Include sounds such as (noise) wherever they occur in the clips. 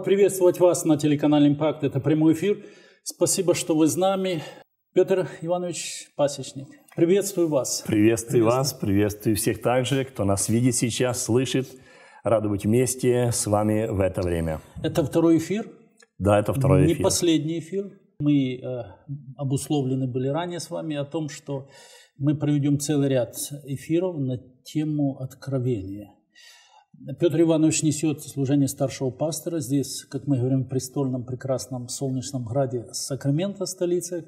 Рад приветствовать вас на телеканале «Импакт». Это прямой эфир. Спасибо, что вы с нами. Петр Иванович Пасечник, приветствую вас. Приветствую, приветствую вас, приветствую всех также, кто нас видит сейчас, слышит. Рады быть вместе с вами в это время. Это второй эфир? Да, это второй Не эфир. Не последний эфир. Мы э, обусловлены были ранее с вами о том, что мы проведем целый ряд эфиров на тему откровения – Петр Иванович несет служение старшего пастора здесь, как мы говорим, в престольном, прекрасном, солнечном граде Сакрамента, столице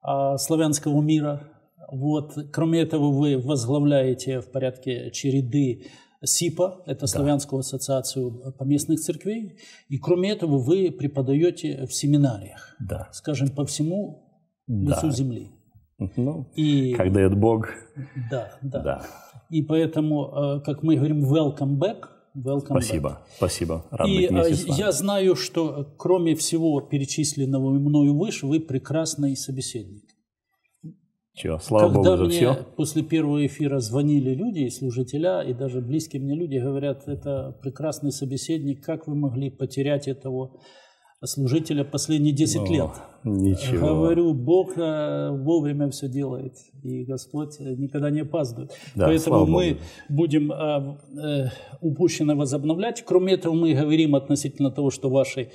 а, славянского мира. Вот. Кроме этого, вы возглавляете в порядке череды СИПа, это да. Славянскую ассоциацию поместных церквей, и кроме этого вы преподаете в семинариях, да. скажем, по всему лицу да. земли. Ну, и, как дает Бог. Да, да. да. И поэтому, э, как мы говорим, welcome back. Welcome спасибо, back. спасибо. Рад и быть вами. я знаю, что кроме всего перечисленного мною выше, вы прекрасный собеседник. Чего, слава Когда Богу за мне все. после первого эфира звонили люди, служителя, и даже близкие мне люди, говорят, это прекрасный собеседник, как вы могли потерять этого служителя последние 10 О, лет. Ничего. Говорю, Бог э, вовремя все делает, и Господь никогда не опаздывает. Да, Поэтому мы Богу. будем э, э, упущенное возобновлять. Кроме этого, мы говорим относительно того, что ваши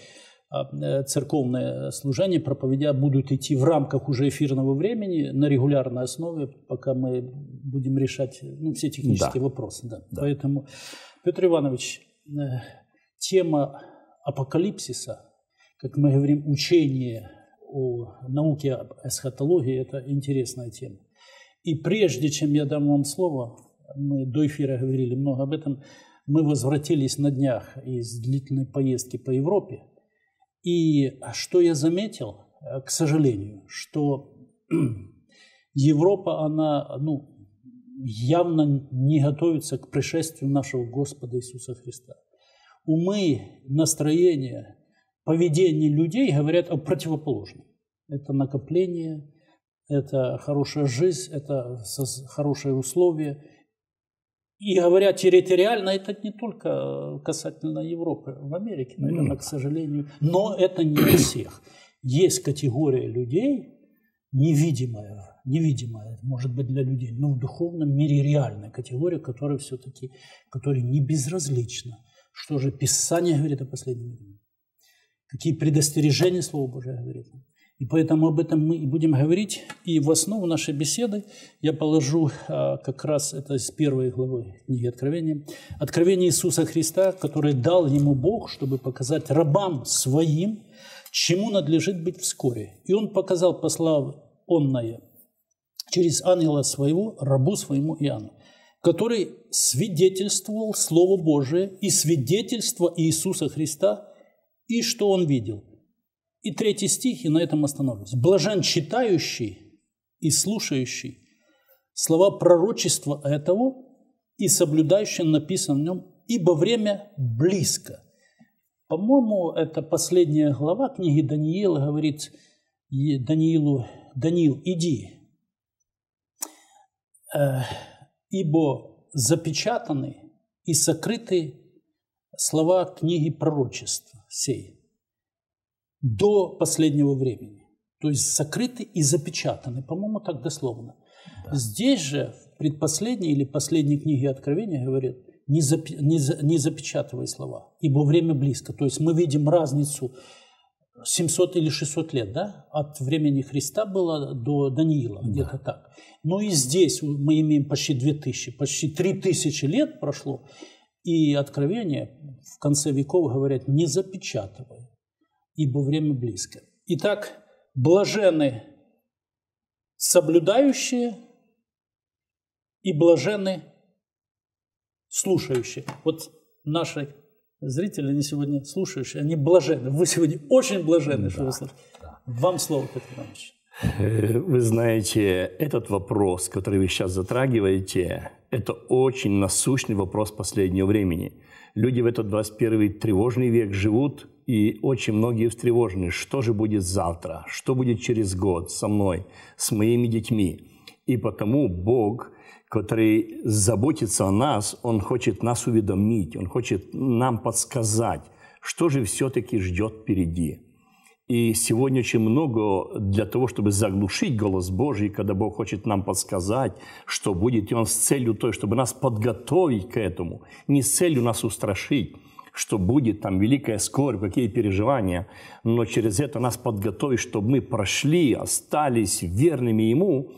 э, церковные служения, проповедя будут идти в рамках уже эфирного времени на регулярной основе, пока мы будем решать ну, все технические да. вопросы. Да. Да. Поэтому, Петр Иванович, э, тема апокалипсиса – как мы говорим, учение о науке об эсхатологии – это интересная тема. И прежде чем я дам вам слово, мы до эфира говорили много об этом, мы возвратились на днях из длительной поездки по Европе. И что я заметил, к сожалению, что (clears throat) Европа, она ну, явно не готовится к пришествию нашего Господа Иисуса Христа. Умы, настроение – поведение людей говорят о противоположном. Это накопление, это хорошая жизнь, это хорошие условия. И говоря территориально, это не только касательно Европы, в Америке, наверное, к сожалению. Но это не у всех. Есть категория людей, невидимая, невидимая, может быть, для людей, но в духовном мире реальная категория, которая все-таки, которая не безразлична. Что же Писание говорит о последнем времени? Какие предостережения Слово Божие говорит. И поэтому об этом мы и будем говорить. И в основу нашей беседы я положу а, как раз это из первой главы книги Откровения. Откровение Иисуса Христа, которое дал ему Бог, чтобы показать рабам своим, чему надлежит быть вскоре. И он показал, послав онное через ангела своего, рабу своему Иоанну, который свидетельствовал Слово Божие и свидетельство Иисуса Христа – и что он видел. И третий стих, и на этом остановлюсь. «Блажен читающий и слушающий слова пророчества этого и соблюдающий написано в нем, ибо время близко». По-моему, это последняя глава книги Даниила говорит Даниилу, Даниил, иди, э, ибо запечатаны и сокрыты слова книги пророчества сей до последнего времени. То есть закрыты и запечатаны. По-моему, так дословно. Да. Здесь же, в предпоследней или последней книге Откровения говорит, не, запи, не, за, не запечатывай слова, ибо время близко. То есть мы видим разницу 700 или 600 лет, да, от времени Христа было до Даниила, да. где-то так. Но и здесь мы имеем почти 2000, почти 3000 лет прошло, и Откровение в конце веков говорят, не запечатывай, ибо время близко. Итак, блажены соблюдающие и блажены слушающие. Вот наши зрители, они сегодня слушающие, они блажены. Вы сегодня очень блажены, да, что вы слышите. Вам слово, Петр Иванович. Э, вы знаете, этот вопрос, который вы сейчас затрагиваете, это очень насущный вопрос последнего времени. Люди в этот 21 тревожный век живут, и очень многие встревожены, что же будет завтра, что будет через год со мной, с моими детьми. И потому Бог, который заботится о нас, Он хочет нас уведомить, Он хочет нам подсказать, Что же все-таки ждет впереди? И сегодня очень много для того, чтобы заглушить голос Божий, когда Бог хочет нам подсказать, что будет, и Он с целью той, чтобы нас подготовить к этому, не с целью нас устрашить, что будет там великая скорбь, какие переживания, но через это нас подготовить, чтобы мы прошли, остались верными Ему,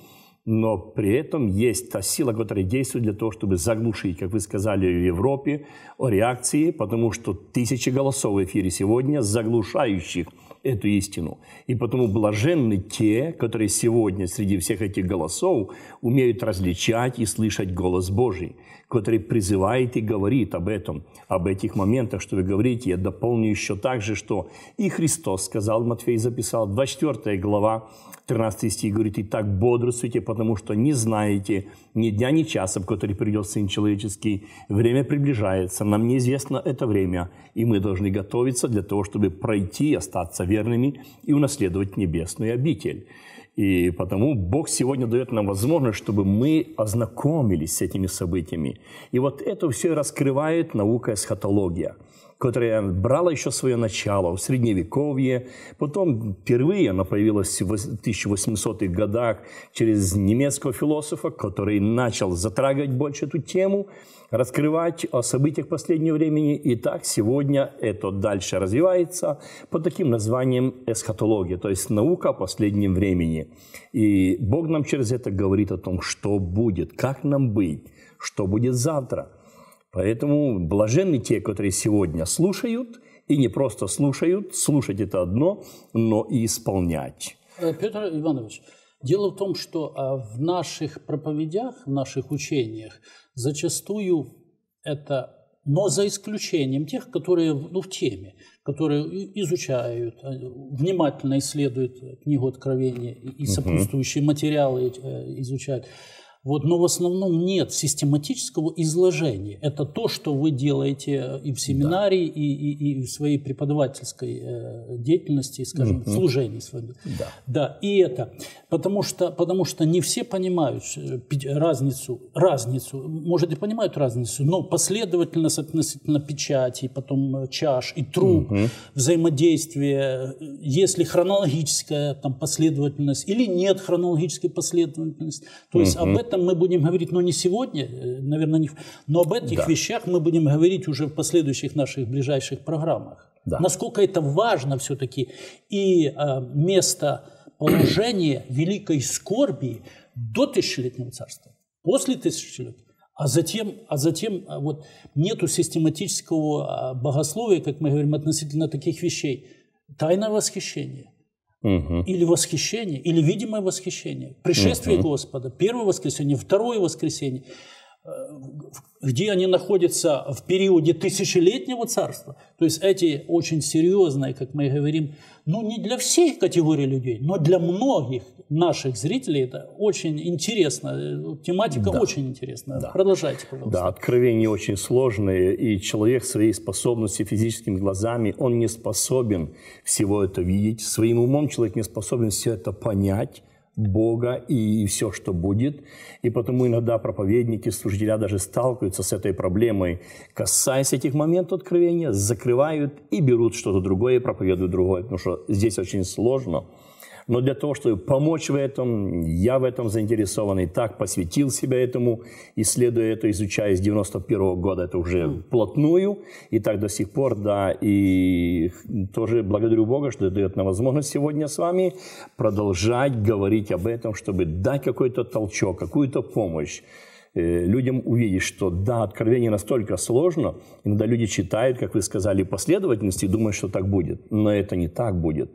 но при этом есть та сила, которая действует для того, чтобы заглушить, как вы сказали в Европе, о реакции, потому что тысячи голосов в эфире сегодня, заглушающих эту истину. И потому блаженны те, которые сегодня среди всех этих голосов умеют различать и слышать голос Божий, который призывает и говорит об этом, об этих моментах, что вы говорите. Я дополню еще так же, что и Христос сказал, Матфей записал, 24 глава, 13 стих говорит, «И так бодрствуйте, потому что не знаете ни дня, ни часа, в который придет Сын Человеческий. Время приближается, нам неизвестно это время, и мы должны готовиться для того, чтобы пройти, остаться верными и унаследовать небесную обитель». И потому Бог сегодня дает нам возможность, чтобы мы ознакомились с этими событиями. И вот это все раскрывает наука эсхатология – которая брала еще свое начало в Средневековье. Потом впервые она появилась в 1800-х годах через немецкого философа, который начал затрагивать больше эту тему, раскрывать о событиях последнего времени. И так сегодня это дальше развивается под таким названием эсхатология, то есть наука о последнем времени. И Бог нам через это говорит о том, что будет, как нам быть, что будет завтра – Поэтому блаженны те, которые сегодня слушают, и не просто слушают, слушать это одно, но и исполнять. Э, Петр Иванович, дело в том, что а, в наших проповедях, в наших учениях зачастую это, но за исключением тех, которые ну, в теме, которые изучают, а, внимательно исследуют книгу Откровения и сопутствующие материалы э, изучают, вот, но в основном нет систематического изложения. Это то, что вы делаете и в семинарии, да. и, и, и в своей преподавательской э, деятельности, скажем, mm-hmm. служении своем. Да. да, и это. Потому что, потому что не все понимают э, разницу, разницу, может и понимают разницу, но последовательность относительно печати, потом э, чаш и труб, mm-hmm. взаимодействие, если хронологическая там, последовательность или нет хронологической последовательности. То есть mm-hmm. об этом этом мы будем говорить, но не сегодня, э, наверное, не, но об этих да. вещах мы будем говорить уже в последующих наших ближайших программах. Да. Насколько это важно все-таки и э, место положения великой скорби до тысячелетнего царства, после тысячелетия. А затем, а затем а вот нету систематического а, богословия, как мы говорим, относительно таких вещей. Тайное восхищение – Угу. Или восхищение, или видимое восхищение. Пришествие угу. Господа, первое воскресенье, второе воскресенье, где они находятся в периоде тысячелетнего царства. То есть эти очень серьезные, как мы говорим, ну не для всей категории людей, но для многих наших зрителей это очень интересно. Тематика да. очень интересная. Да. Продолжайте, пожалуйста. Да, откровения очень сложные, и человек своей способностью физическими глазами, он не способен всего это видеть. Своим умом человек не способен все это понять. Бога и все, что будет. И потому иногда проповедники, служителя даже сталкиваются с этой проблемой, касаясь этих моментов откровения, закрывают и берут что-то другое проповедуют другое, потому что здесь очень сложно – но для того, чтобы помочь в этом, я в этом заинтересован и так посвятил себя этому, исследуя это, изучая с 91 -го года это уже вплотную, и так до сих пор, да, и тоже благодарю Бога, что дает нам возможность сегодня с вами продолжать говорить об этом, чтобы дать какой-то толчок, какую-то помощь. Э, людям увидеть, что да, откровение настолько сложно, иногда люди читают, как вы сказали, последовательности и думают, что так будет, но это не так будет.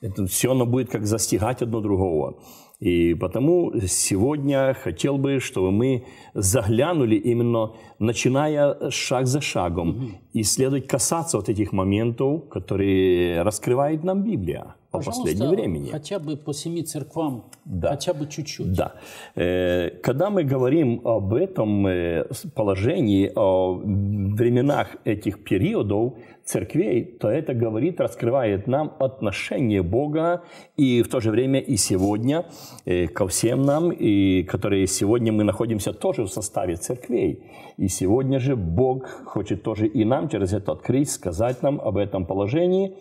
Это все оно будет как застигать одно другого. И потому сегодня хотел бы, чтобы мы заглянули именно, начиная шаг за шагом, mm-hmm. исследовать, касаться вот этих моментов, которые раскрывает нам Библия. По последнему времени. хотя бы по семи церквам, Да. хотя бы чуть-чуть. Да. Э, Когда мы говорим об этом э, положении, о временах этих периодов церквей, то это говорит, раскрывает нам отношение Бога и в то же время и сегодня э, ко всем нам, и которые сегодня мы находимся тоже в составе церквей. И сегодня же Бог хочет тоже и нам через это открыть, сказать нам об этом положении,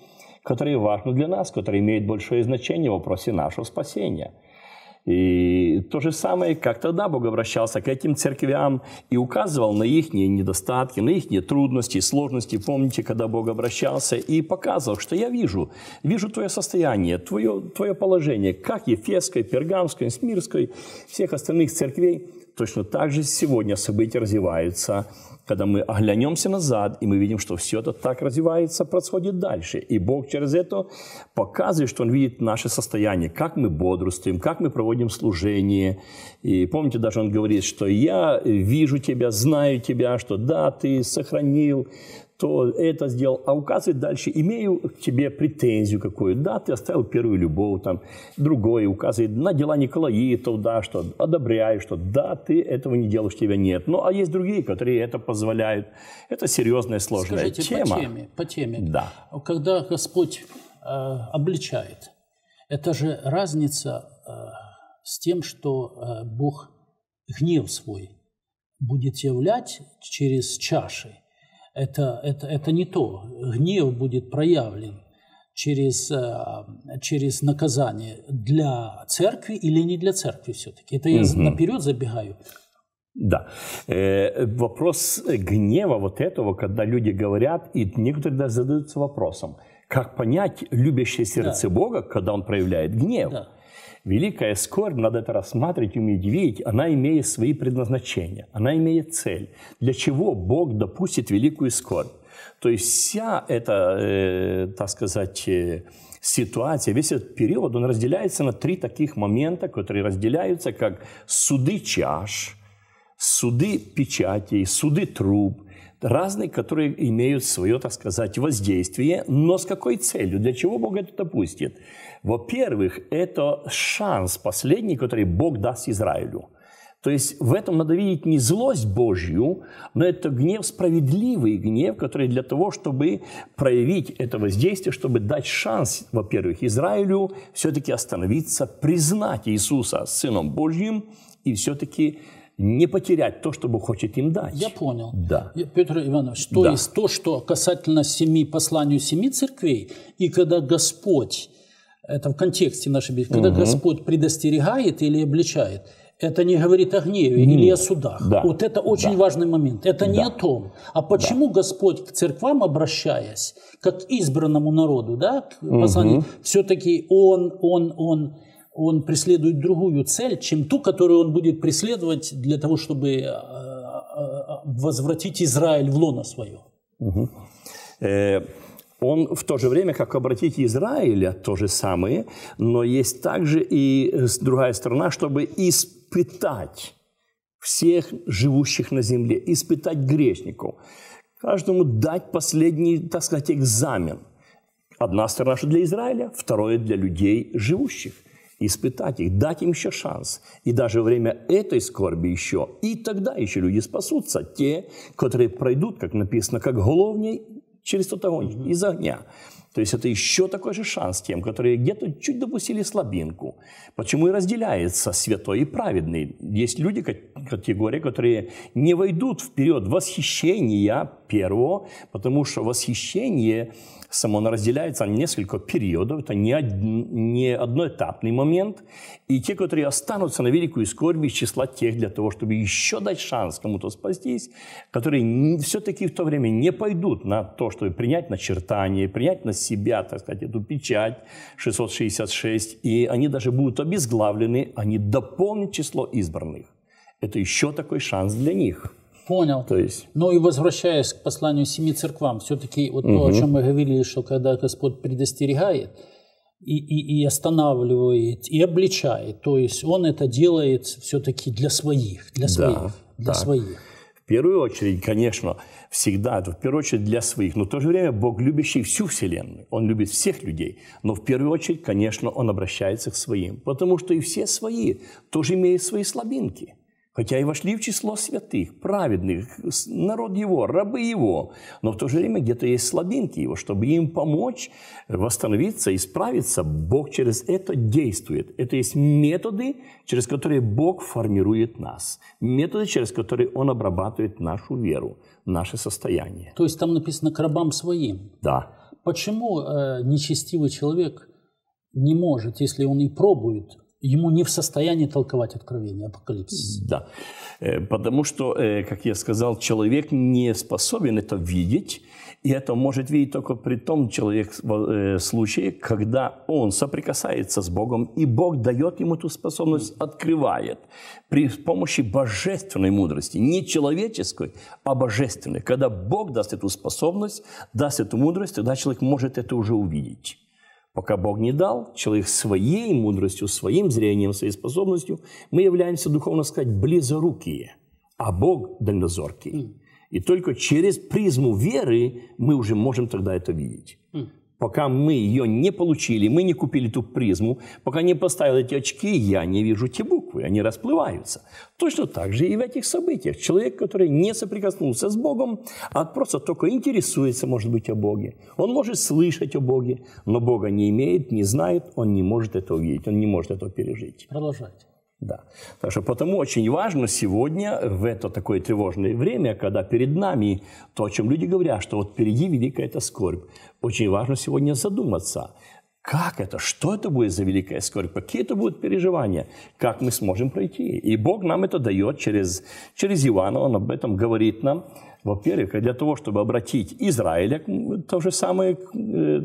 которое важно для нас, которое имеет большое значение в вопросе нашего спасения. И то же самое, как тогда Бог обращался к этим церквям и указывал на их недостатки, на их трудности, сложности. Помните, когда Бог обращался и показывал, что я вижу, вижу твое состояние, твое, твое положение, как Ефесской, Пергамской, Смирской, всех остальных церквей. Точно так же сегодня события развиваются, когда мы оглянемся назад, и мы видим, что все это так развивается, происходит дальше. И Бог через это показывает, что Он видит наше состояние, как мы бодрствуем, как мы проводим служение. И помните, даже Он говорит, что я вижу тебя, знаю тебя, что да, ты сохранил то это сделал, а указывает дальше, имею к тебе претензию какую, да, ты оставил первую любовь, там, другое, указывает на дела Николаитов, да, что одобряю, что да, ты этого не делаешь, тебя нет. Ну, а есть другие, которые это позволяют. Это серьезная, сложная Скажите, тема. по теме, по теме. Да. Когда Господь э, обличает, это же разница э, с тем, что э, Бог гнев свой будет являть через чаши. Это, это, это не то. Гнев будет проявлен через, э, через наказание для церкви или не для церкви все-таки. Это я наперед забегаю. Да. Э, вопрос гнева вот этого, когда люди говорят, и некоторые даже задаются вопросом, как понять любящее сердце Бога, когда Он проявляет гнев? Да. Великая скорбь, надо это рассматривать, уметь видеть, она имеет свои предназначения, она имеет цель. Для чего Бог допустит великую скорбь? То есть вся эта, э, так сказать, э, ситуация, весь этот период, он разделяется на три таких момента, которые разделяются как суды чаш, суды печатей, суды труб, разные, которые имеют свое, так сказать, воздействие, но с какой целью? Для чего Бог это допустит? Во-первых, это шанс последний, который Бог даст Израилю. То есть в этом надо видеть не злость Божью, но это гнев, справедливый гнев, который для того, чтобы проявить это воздействие, чтобы дать шанс, во-первых, Израилю все-таки остановиться, признать Иисуса Сыном Божьим и все-таки не потерять то, что Бог хочет им дать. Я понял. Да. Петр Иванович, то Да. есть то, что касательно семи, посланию семи церквей, и когда Господь, это в контексте нашей беседы, когда Господь предостерегает или обличает, это не говорит о гневе или о судах. Да. Вот это очень важный момент. Это не о том. А почему Господь к церквам, обращаясь, как избранному народу, да, к посланию, все-таки Он, Он, Он, Он преследует другую цель, чем ту, которую Он будет преследовать для того, чтобы э, э, возвратить Израиль в лоно свое. Э, Он в то же время, как обратить Израиля, то же самое, но есть также и э, другая сторона, чтобы испытать всех живущих на земле, испытать грешников, каждому дать последний, так сказать, экзамен. Одна сторона, для Израиля, второе для людей живущих. Испытать их, дать им еще шанс. И даже во время этой скорби еще, и тогда еще люди спасутся. Те, которые пройдут, как написано, как головней через тот огонь, из огня. То есть это еще такой же шанс тем, которые где-то чуть допустили слабинку. Почему и разделяется святой и праведный. Есть люди, ка- категория, которые не войдут в период восхищения первого, потому что восхищение само оно разделяется на несколько периодов, это не, од- не одноэтапный момент. И те, которые останутся на великую скорби из числа тех для того, чтобы еще дать шанс кому-то спастись, которые все-таки в то время не пойдут на то, чтобы принять начертание, принять на себя, так сказать, эту печать 666, и они даже будут обезглавлены, они дополнят число избранных. Это еще такой шанс для них. Понял. То есть Но и возвращаясь к посланию семи церквам, все-таки вот то, о чем мы говорили, что когда Господь предостерегает и, и, и останавливает, и обличает, то есть Он это делает все-таки для своих, для своих, для так. своих. В первую очередь, конечно, всегда, это в первую очередь для своих, но в то же время Бог, любящий всю Вселенную, Он любит всех людей, но в первую очередь, конечно, Он обращается к своим, потому что и все свои тоже имеют свои слабинки – хотя и вошли в число святых, праведных, народ его, рабы его, но в то же время где-то есть слабинки его, чтобы им помочь восстановиться, исправиться, Бог через это действует. Это есть методы, через которые Бог формирует нас, методы, через которые Он обрабатывает нашу веру, наше состояние. То есть там написано «к рабам своим». Да. Почему э, нечестивый человек не может, если он и пробует, ему не в состоянии толковать откровение апокалипсиса. Да, э, потому что, э, как я сказал, человек не способен это видеть, и это может видеть только при том человек, э, случае, когда он соприкасается с Богом, и Бог дает ему эту способность, открывает при помощи божественной мудрости, не человеческой, а божественной. Когда Бог даст эту способность, даст эту мудрость, тогда человек может это уже увидеть. Пока Бог не дал, человек своей мудростью, своим зрением, своей способностью, мы являемся, духовно сказать, близорукие, а Бог дальнозоркий. И только через призму веры мы уже можем тогда это видеть. Пока мы ее не получили, мы не купили ту призму, пока не поставил эти очки, я не вижу те буквы, они расплываются. Точно так же и в этих событиях. Человек, который не соприкоснулся с Богом, а просто только интересуется, может быть, о Боге. Он может слышать о Боге, но Бога не имеет, не знает, он не может это увидеть, он не может этого пережить. Продолжайте. Да. Так что потому очень важно сегодня, в это такое тревожное время, когда перед нами то, о чем люди говорят, что вот впереди великая эта скорбь, очень важно сегодня задуматься, как это, что это будет за великая скорбь, какие это будут переживания, как мы сможем пройти. И Бог нам это дает через, через Иоанна, Он об этом говорит нам. Во-первых, для того, чтобы обратить Израиля, то же самое э,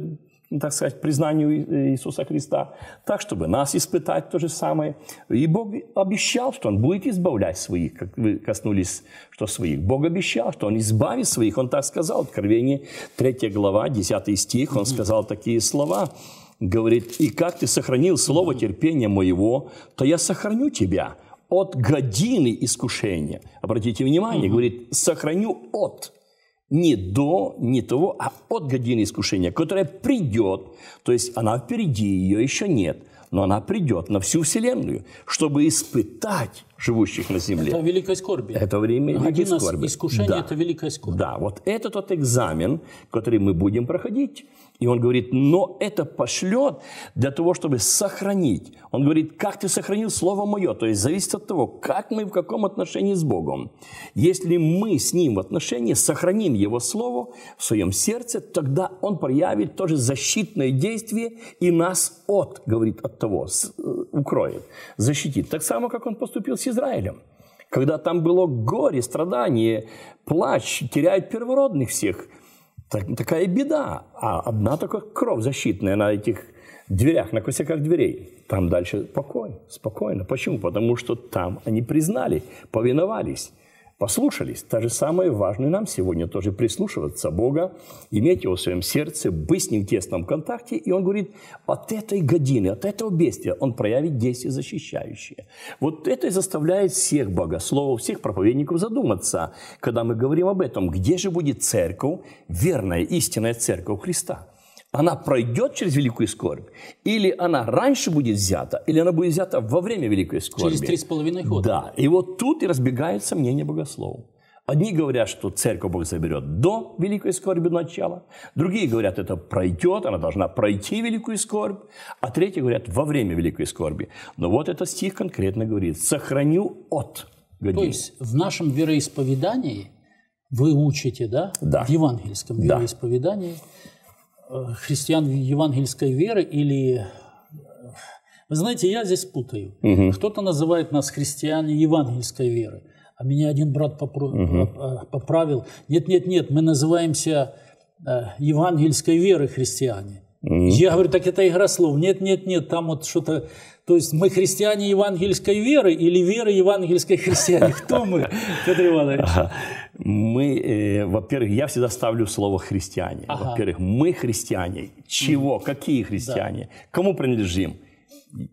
так сказать, признанию Иисуса Христа, так, чтобы нас испытать то же самое. И Бог обещал, что Он будет избавлять своих, как вы коснулись, что своих. Бог обещал, что Он избавит своих. Он так сказал, Откровение 3 глава, 10 стих, Он сказал такие слова, говорит, «И как ты сохранил слово терпения моего, то я сохраню тебя от годины искушения». Обратите внимание, говорит, «сохраню от» не до, не того, а от годины искушения, которая придет. То есть она впереди, ее еще нет, но она придет на всю Вселенную, чтобы испытать живущих на земле. Это великая скорби. Это время великой скорби. искушение да. – это великая скорбь. Да, вот это тот экзамен, который мы будем проходить. И он говорит, но это пошлет для того, чтобы сохранить. Он говорит, как ты сохранил Слово Мое. То есть зависит от того, как мы в каком отношении с Богом. Если мы с Ним в отношении сохраним Его Слово в своем сердце, тогда Он проявит тоже защитное действие и нас от, говорит, от того, э, укроет, защитит. Так само, как Он поступил с Израилем. Когда там было горе, страдание, плач, теряют первородных всех – так, такая беда. А одна только кровь защитная на этих дверях, на косяках дверей. Там дальше покой, спокойно. Почему? Потому что там они признали, повиновались послушались. Та же самое важно нам сегодня тоже прислушиваться Бога, иметь его в своем сердце, быть с ним в тесном контакте. И он говорит, от этой годины, от этого бестия он проявит действие защищающее. Вот это и заставляет всех богословов, всех проповедников задуматься, когда мы говорим об этом, где же будет церковь, верная, истинная церковь Христа она пройдет через великую скорбь, или она раньше будет взята, или она будет взята во время великой скорби. Через три с половиной года. Да, и вот тут и разбегается мнение богословов. Одни говорят, что церковь Бог заберет до великой скорби начала, другие говорят, это пройдет, она должна пройти великую скорбь, а третьи говорят, во время великой скорби. Но вот этот стих конкретно говорит, сохраню от годин. То есть в нашем вероисповедании вы учите, да, да. в евангельском да. вероисповедании, Э, христиан евангельской веры или... Э, вы знаете, я здесь путаю. Угу. Кто-то называет нас христиане евангельской веры, а меня один брат попро... угу. поправил. Нет, нет, нет, мы называемся евангельской веры христиане. Угу. Я говорю, так это игра слов. Нет, нет, нет, там вот что-то то есть мы христиане евангельской веры или веры евангельской христиане? (laughs) Кто мы, Петр Иванович? Мы, э, во-первых, я всегда ставлю слово христиане. Ага. Во-первых, мы христиане. Чего? Mm. Какие христиане? Да. Кому принадлежим?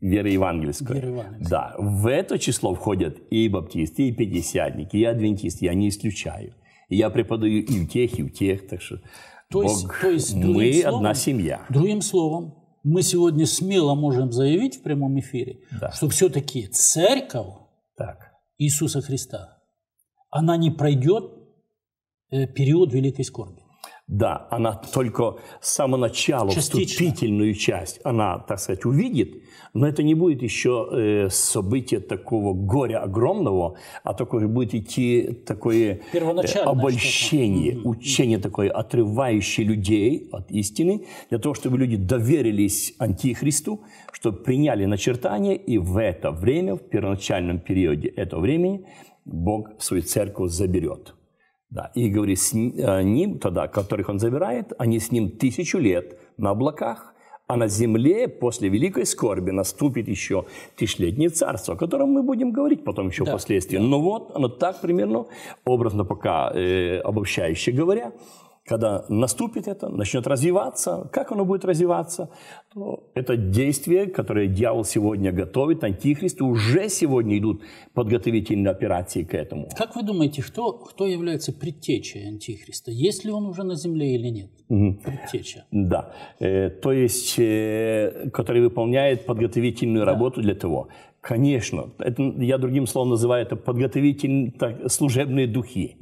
веры евангельской. Веры евангельской. Да, в это число входят и баптисты, и пятидесятники, и адвентисты, я не исключаю. Я преподаю и у тех, и у тех, так что То есть, Бог, то есть мы словом- одна семья. Другим словом, мы сегодня смело можем заявить в прямом эфире, Да. что все-таки церковь Так. Иисуса Христа, она не пройдет э, период великой скорби. Да, она только с самого начала, Частично. вступительную часть, она, так сказать, увидит, но это не будет еще э, событие такого горя огромного, а такое будет идти такое э, обольщение, учение такое, отрывающее людей от истины, для того, чтобы люди доверились Антихристу, чтобы приняли начертание, и в это время, в первоначальном периоде этого времени, Бог свою церковь заберет. Да, и говорит, с э, ним тогда, которых он забирает, они с ним тысячу лет на облаках, а на земле после великой скорби наступит еще тысячелетнее царство, о котором мы будем говорить потом еще Да, впоследствии. Но вот оно так примерно, образно пока э, обобщающе говоря, когда наступит это, начнет развиваться, как оно будет развиваться, то это действие, которое дьявол сегодня готовит, антихрист, уже сегодня идут подготовительные операции к этому. Как вы думаете, кто, кто является предтечей Антихриста? Есть ли он уже на земле или нет? Предтеча. Да, Э, то есть, э, который выполняет подготовительную работу для того. Конечно, это, я другим словом называю это подготовительные так, служебные духи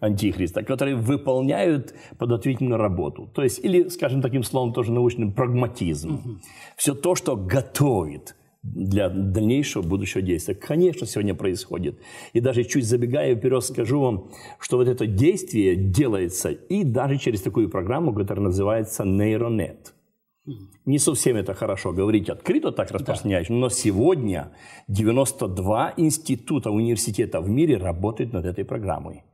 антихриста, которые выполняют подготовительную работу. То есть, или, скажем таким словом, тоже научным прагматизм. Все то, что готовит для дальнейшего будущего действия. Конечно, сегодня происходит. И даже чуть забегая вперед, скажу вам, что вот это действие делается и даже через такую программу, которая называется нейронет. Не совсем это хорошо говорить открыто, так распространяешь, но сегодня 92 института, университета в мире работают над этой программой.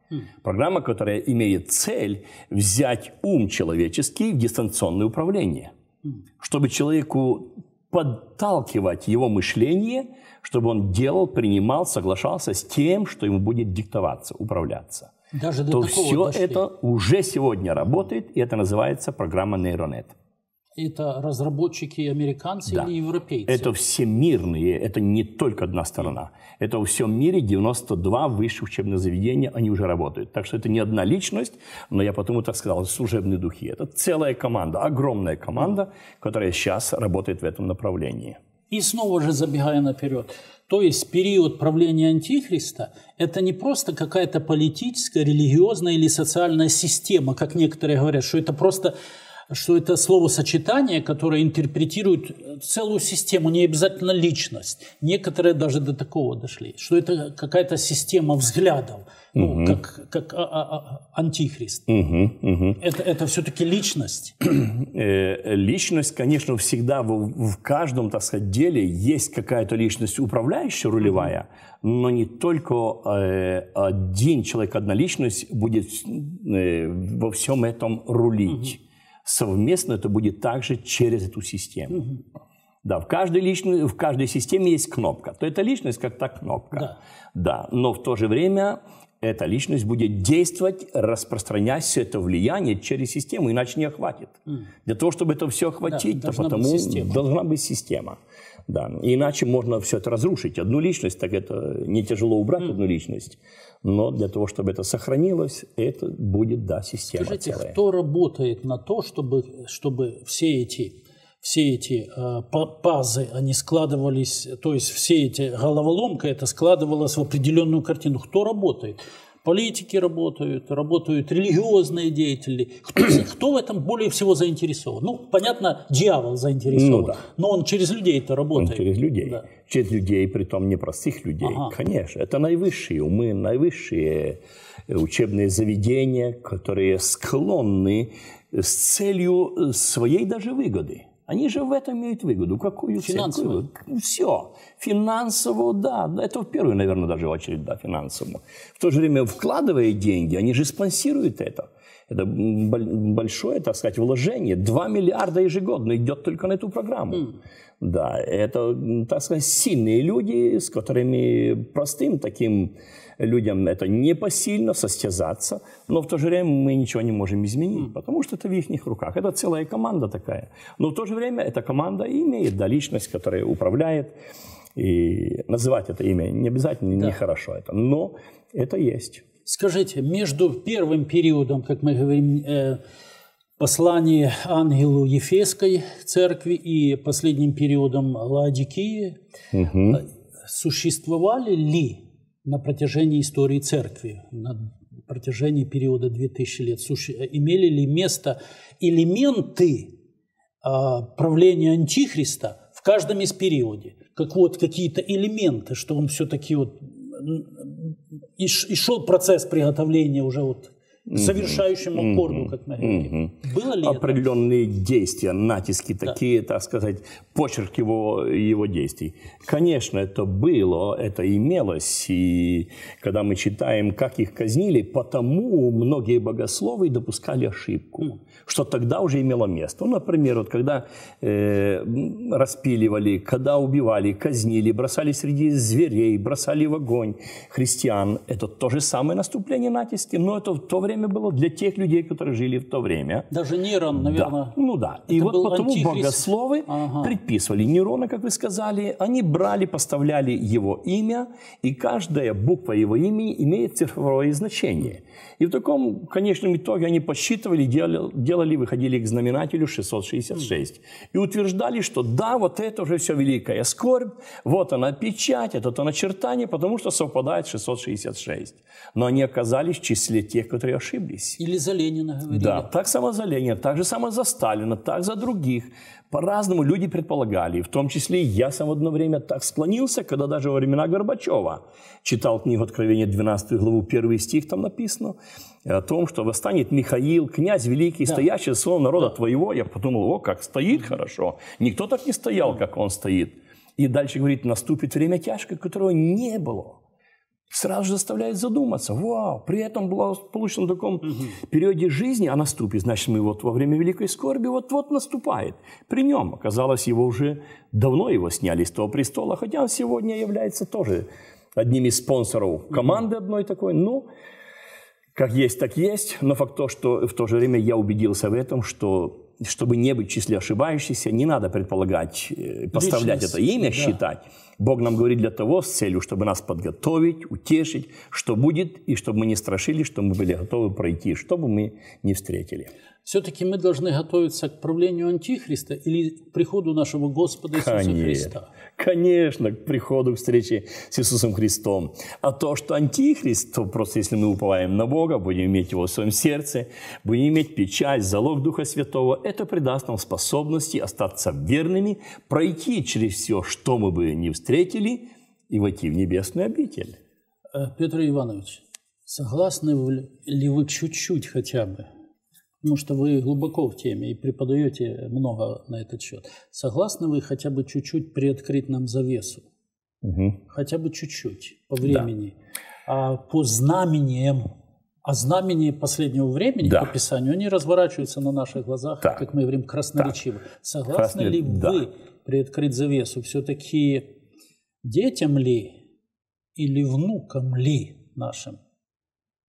Программа, которая имеет цель взять ум человеческий в дистанционное управление, чтобы человеку подталкивать его мышление, чтобы он делал, принимал, соглашался с тем, что ему будет диктоваться, управляться. Даже до То все дошли. это уже сегодня работает, и это называется программа нейронет. Это разработчики американцы Да. или европейцы? Это всемирные, это не только одна сторона. Это во всем мире 92 высших учебных заведения, они уже работают. Так что это не одна личность, но я потому так сказал, служебные духи. Это целая команда, огромная команда, которая сейчас работает в этом направлении. И снова же забегая наперед, то есть период правления Антихриста – это не просто какая-то политическая, религиозная или социальная система, как некоторые говорят, что это просто что это словосочетание, которое интерпретирует целую систему, не обязательно личность. Некоторые даже до такого дошли, что это какая-то система взглядов, ну, как, как а- а- а- антихрист. Это, это все-таки личность. (clears throat) Э, личность, конечно, всегда в, в каждом, так сказать, деле есть какая-то личность управляющая, рулевая, но не только э, один человек, одна личность будет э, во всем этом рулить. Совместно это будет также через эту систему. Да, в каждой, личной, в каждой системе есть кнопка. То эта личность как та кнопка. Да. Да, но в то же время эта личность будет действовать, распространять все это влияние через систему, иначе не охватит. Для того, чтобы это все охватить, то должна быть потому система. должна быть система. Да. Иначе можно все это разрушить. Одну личность, так это не тяжело убрать одну личность. Но для того, чтобы это сохранилось, это будет, да, система Скажите, целая. кто работает на то, чтобы, чтобы все эти, все эти э, па- пазы, они складывались, то есть все эти головоломка, это складывалось в определенную картину. Кто работает? Политики работают, работают религиозные деятели. Кто, (clears throat) кто в этом более всего заинтересован? Ну, понятно, дьявол заинтересован, Ну да. но он через людей это работает. Через людей. Да. Через людей, притом непростых людей. Ага. Конечно. Это наивысшие умы, наивысшие э, учебные заведения, которые склонны с целью своей даже выгоды. Они же в этом имеют выгоду. Какую? Финансовую. Все. Финансово, да. Это в первую, наверное, даже очередь, да, финансово. В то же время, вкладывая деньги, они же спонсируют это. Это большое, так сказать, вложение. 2 миллиарда ежегодно идет только на эту программу. Mm. Да, это, так сказать, сильные люди, с которыми простым таким людям это непосильно состязаться, но в то же время мы ничего не можем изменить, потому что это в их руках. Это целая команда такая. Но в то же время эта команда имеет да, личность, которая управляет. И называть это имя не обязательно, да. нехорошо это, но это есть. Скажите, между первым периодом, как мы говорим, э, послание ангелу Ефесской церкви и последним периодом Ладикии, угу. существовали ли на протяжении истории церкви, на протяжении периода 2000 лет, имели ли место элементы а, правления Антихриста в каждом из периодов, как вот какие-то элементы, что он все-таки вот и, и шел процесс приготовления уже вот к совершающему аккорду, как мы говорим. Было ли Определенные это? действия, натиски да. такие, так сказать, почерк его, его действий. Конечно, это было, это имелось. И когда мы читаем, как их казнили, потому многие богословы допускали ошибку, что тогда уже имело место. Ну, например, вот когда э, распиливали, когда убивали, казнили, бросали среди зверей, бросали в огонь христиан, это то же самое наступление натиски, но это в то время было для тех людей, которые жили в то время. Даже Нерон, наверное. Да. Ну да. И вот потому антихрист. богословы ага. предписывали Нерона, как вы сказали, они брали, поставляли его имя, и каждая буква его имени имеет цифровое значение. И в таком конечном итоге они посчитывали, делали, делали выходили к знаменателю 666. И утверждали, что да, вот это уже все великая скорбь, вот она печать, это то начертание, потому что совпадает 666. Но они оказались в числе тех, которые ошиблись. Или за Ленина говорили. Да, так само за Ленина, так же само за Сталина, так за других. По-разному люди предполагали, в том числе и я сам в одно время так склонился, когда даже во времена Горбачева читал книгу Откровения 12 главу, первый стих, там написано о том, что восстанет Михаил, князь великий, да. стоящий словом народа да. твоего. Я подумал, о, как стоит хорошо. Никто так не стоял, как он стоит. И дальше говорит, наступит время тяжкое, которого не было сразу же заставляет задуматься. Вау, при этом благополучном таком угу. периоде жизни, а наступит, значит, мы вот во время великой скорби вот-вот наступает. При нем, оказалось, его уже давно его сняли с того престола, хотя он сегодня является тоже одним из спонсоров команды одной такой. Ну, как есть, так есть. Но факт то, что в то же время я убедился в этом, что чтобы не быть в числе ошибающихся, не надо предполагать, э, поставлять Личность, это имя, да. считать. Бог нам говорит для того, с целью, чтобы нас подготовить, утешить, что будет, и чтобы мы не страшили, чтобы мы были готовы пройти, что бы мы не встретили. Все-таки мы должны готовиться к правлению Антихриста или к приходу нашего Господа Иисуса Конечно. Христа? Конечно, к приходу, к встрече с Иисусом Христом. А то, что Антихрист, то просто если мы уповаем на Бога, будем иметь Его в своем сердце, будем иметь печать, залог Духа Святого, это придаст нам способности остаться верными, пройти через все, что мы бы не встретили, и войти в небесную обитель. Э, Петр Иванович, согласны ли вы чуть-чуть хотя бы потому что вы глубоко в теме и преподаете много на этот счет. Согласны вы хотя бы чуть-чуть приоткрыть нам завесу? Угу. Хотя бы чуть-чуть по времени. Да. А по знамениям, а знамения последнего времени да. по Писанию, они разворачиваются на наших глазах, да. как мы говорим, красноречиво. Да. Согласны Красный, ли да. вы приоткрыть завесу? Все-таки детям ли или внукам ли нашим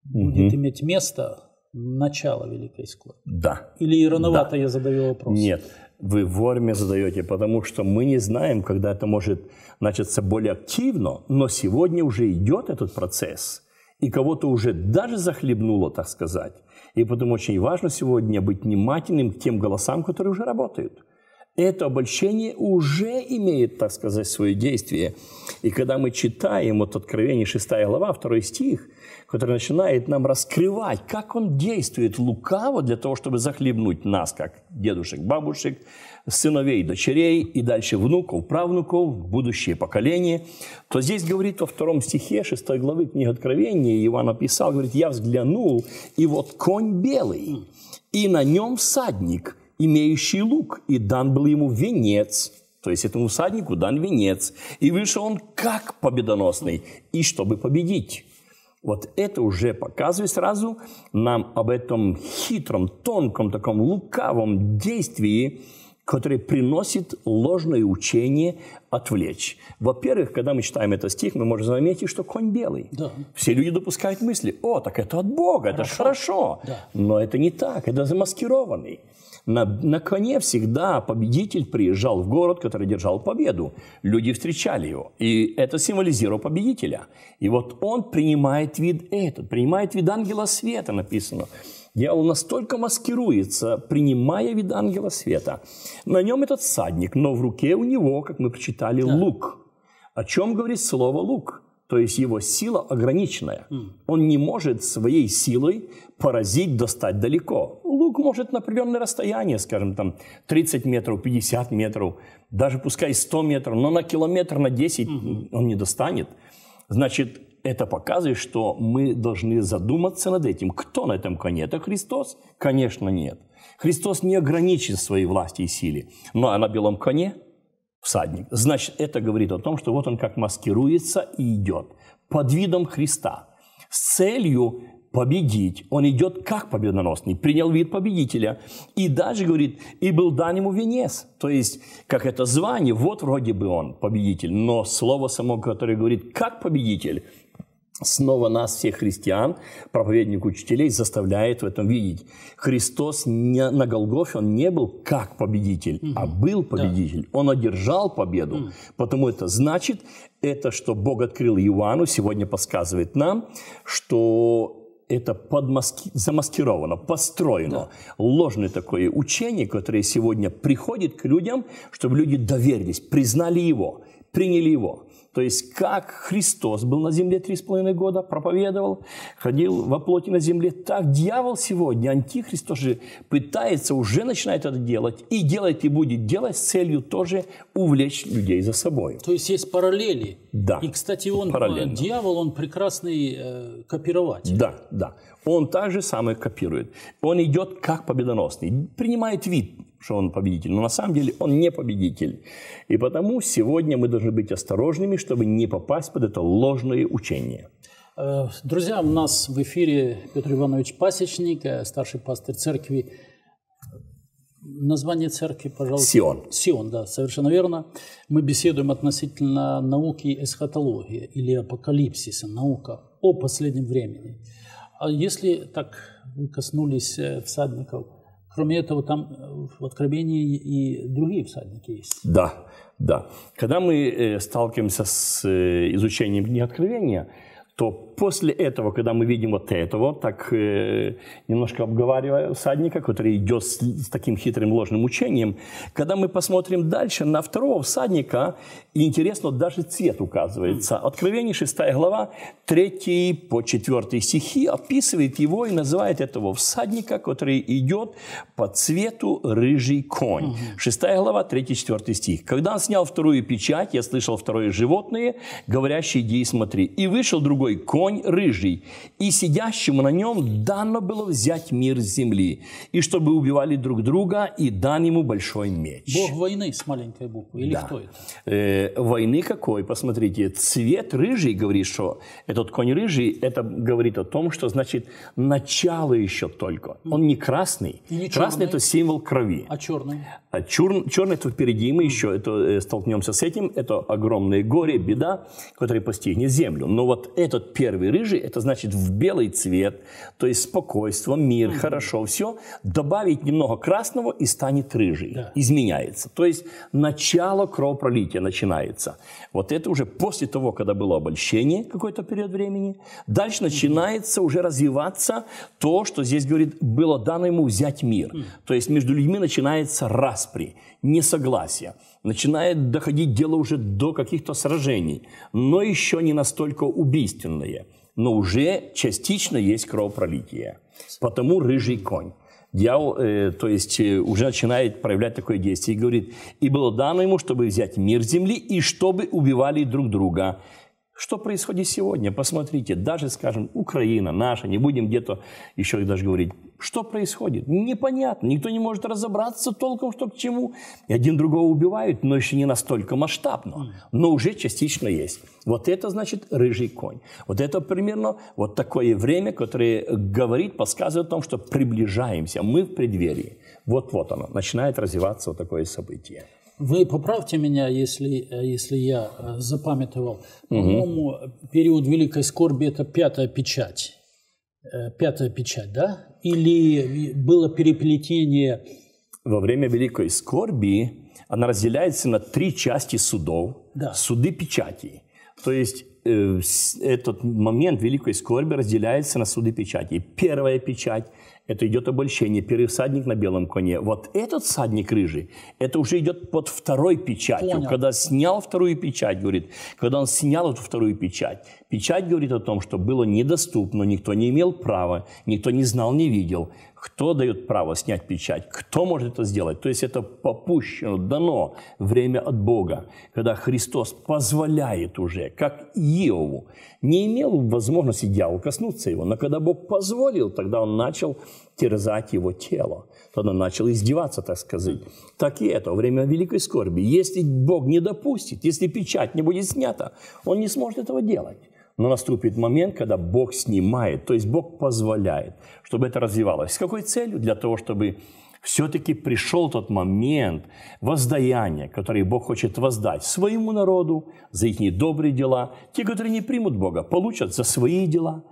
угу. будет иметь место начало Великой Скорби? Да. Или рановато да. я задаю вопрос? Нет, вы вовремя задаете, потому что мы не знаем, когда это может начаться более активно, но сегодня уже идет этот процесс, и кого-то уже даже захлебнуло, так сказать. И потому очень важно сегодня быть внимательным к тем голосам, которые уже работают. Это обольщение уже имеет, так сказать, свое действие. И когда мы читаем вот Откровение 6 глава, 2 стих – который начинает нам раскрывать, как он действует лукаво для того, чтобы захлебнуть нас, как дедушек, бабушек, сыновей, дочерей и дальше внуков, правнуков, будущее поколение, то здесь говорит во втором стихе 6 главы книги Откровения, Иван написал, говорит, «Я взглянул, и вот конь белый, и на нем всадник, имеющий лук, и дан был ему венец». То есть этому всаднику дан венец. И вышел он как победоносный, и чтобы победить. Вот это уже показывает сразу нам об этом хитром, тонком, таком лукавом действии, которое приносит ложное учение отвлечь. Во-первых, когда мы читаем этот стих, мы можем заметить, что конь белый. Да. Все люди допускают мысли, о, так это от Бога, это же хорошо. Да. Но это не так, это замаскированный. На, на коне всегда победитель приезжал в город, который держал победу. Люди встречали его. И это символизировало победителя. И вот он принимает вид этот, принимает вид ангела света, написано. Дьявол настолько маскируется, принимая вид ангела света. На нем этот садник, но в руке у него, как мы прочитали, да. лук. О чем говорит слово «лук»? То есть его сила ограниченная. Он не может своей силой поразить, достать далеко. Лук может на определенное расстояние, скажем, там 30 метров, 50 метров, даже пускай 100 метров, но на километр, на 10 угу. он не достанет. Значит, это показывает, что мы должны задуматься над этим. Кто на этом коне? Это Христос? Конечно, нет. Христос не ограничен своей власти и силе. Но а на белом коне всадник. Значит, это говорит о том, что вот он как маскируется и идет под видом Христа с целью победить. Он идет как победоносный, принял вид победителя. И даже говорит, и был дан ему венец. То есть, как это звание, вот вроде бы он победитель, но слово само, которое говорит, как победитель, снова нас, всех христиан, проповедник учителей, заставляет в этом видеть. Христос не, на Голгофе, он не был как победитель, угу. а был победитель. Да. Он одержал победу. Угу. Потому это значит, это, что Бог открыл Иоанну, сегодня подсказывает нам, что это подмаски... замаскировано, построено. Да. Ложное такое учение, которое сегодня приходит к людям, чтобы люди доверились, признали его, приняли его. То есть, как Христос был на земле три с половиной года, проповедовал, ходил во плоти на земле, так дьявол сегодня, антихрист тоже пытается, уже начинает это делать, и делает, и будет делать с целью тоже увлечь людей за собой. То есть, есть параллели. Да. И, кстати, он, параллельно. дьявол, он прекрасный э, копирователь. Да, да. Он также самое копирует. Он идет как победоносный, принимает вид что он победитель, но на самом деле он не победитель. И потому сегодня мы должны быть осторожными, чтобы не попасть под это ложное учение. Э, друзья, у нас в эфире Петр Иванович Пасечник, э, старший пастырь церкви. Название церкви, пожалуйста. Сион. Сион, да, совершенно верно. Мы беседуем относительно науки эсхатологии или апокалипсиса, наука о последнем времени. А если так вы коснулись э, всадников – Кроме этого, там э, в Откровении и другие всадники есть. Да, да. Когда мы э, сталкиваемся с э, изучением книги Откровения, то после этого, когда мы видим вот этого, так э, немножко обговаривая всадника, который идет с, с таким хитрым ложным учением, когда мы посмотрим дальше на второго всадника, и интересно, даже цвет указывается. Откровение 6 глава, 3 по 4 стихи описывает его и называет этого всадника, который идет по цвету рыжий конь. 6 глава, 3-4 стих. Когда он снял вторую печать, я слышал второе животное, говорящее, иди и смотри. И вышел другой конь, конь рыжий, и сидящему на нем дано было взять мир с земли, и чтобы убивали друг друга, и дан ему большой меч. Бог войны с маленькой буквы, или да. кто это? Э, войны какой? Посмотрите, цвет рыжий, говорит, что этот конь рыжий, это говорит о том, что значит начало еще только. Он не красный. И не красный – это символ крови. А черный? А чер, черный – это впереди, мы еще это, э, столкнемся с этим. Это огромное горе, беда, которая постигнет землю. Но вот этот первый рыжий, это значит в белый цвет, то есть спокойство, мир, угу. хорошо, все. Добавить немного красного и станет рыжий, да. изменяется. То есть начало кровопролития начинается. Вот это уже после того, когда было обольщение какой-то период времени. Дальше начинается уже развиваться то, что здесь говорит, было дано ему взять мир. То есть между людьми начинается распри, несогласие начинает доходить дело уже до каких-то сражений, но еще не настолько убийственные, но уже частично есть кровопролитие. Потому рыжий конь. Дьявол, э, то есть, э, уже начинает проявлять такое действие и говорит, «И было дано ему, чтобы взять мир земли, и чтобы убивали друг друга, Что происходит сегодня? Посмотрите, даже, скажем, Украина наша, не будем где-то еще даже говорить, что происходит? Непонятно, никто не может разобраться толком, что к чему. И один другого убивают, но еще не настолько масштабно, но уже частично есть. Вот это значит рыжий конь. Вот это примерно вот такое время, которое говорит, подсказывает о том, что приближаемся, мы в преддверии. Вот-вот оно, начинает развиваться вот такое событие. Вы поправьте меня, если, если я э, запамятовал. По-моему, период Великой Скорби – это пятая печать. Э, пятая печать, да? Или было переплетение? Во время Великой Скорби она разделяется на три части судов. Да. Суды печати. То есть э, этот момент Великой Скорби разделяется на суды печати. Первая печать – это идет обольщение, первый всадник на белом коне. Вот этот всадник рыжий, это уже идет под второй печатью. Понял. Когда снял вторую печать, говорит, когда он снял эту вторую печать, печать говорит о том, что было недоступно, никто не имел права, никто не знал, не видел. Кто дает право снять печать? Кто может это сделать? То есть это попущено, дано время от Бога, когда Христос позволяет уже, как Иову, не имел возможности дьявол коснуться его, но когда Бог позволил, тогда он начал терзать его тело. Тогда начал издеваться, так сказать. Так и это, время великой скорби. Если Бог не допустит, если печать не будет снята, он не сможет этого делать. Но наступит момент, когда Бог снимает, то есть Бог позволяет, чтобы это развивалось. С какой целью? Для того, чтобы все-таки пришел тот момент воздаяния, который Бог хочет воздать своему народу за их добрые дела. Те, которые не примут Бога, получат за свои дела.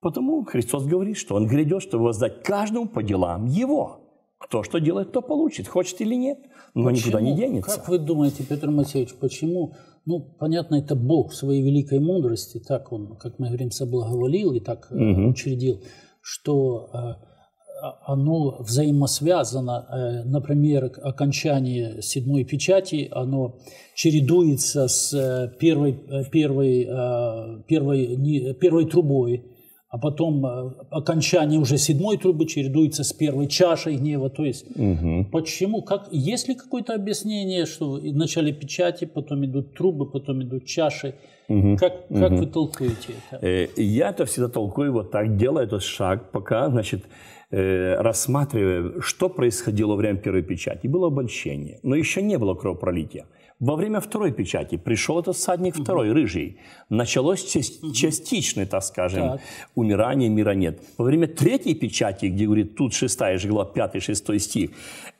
Потому Христос говорит, что Он грядет, чтобы воздать каждому по делам Его. Кто что делает, то получит, хочет или нет, но Почему? никуда не денется. Как вы думаете, Петр Матвеевич, почему? Ну, понятно, это Бог в своей великой мудрости, так Он, как мы говорим, соблаговолил и так угу. учредил, что э, оно взаимосвязано. Э, например, окончание седьмой печати, оно чередуется с первой, первой, первой, первой трубой, а потом э, окончание уже седьмой трубы чередуется с первой чашей гнева. То есть угу. почему? Как, есть ли какое-то объяснение, что в начале печати, потом идут трубы, потом идут чаши? Угу. Как, как угу. вы толкуете это? Э, я это всегда толкую вот так, делаю этот шаг, пока, значит, э, рассматривая, что происходило во время первой печати. Было обольщение, но еще не было кровопролития. Во время второй печати пришел этот всадник второй, угу. рыжий. Началось част, угу. частичное, так скажем, так. умирание, мира нет. Во время третьей печати, где говорит, тут шестая же глава, пятый, шестой стих,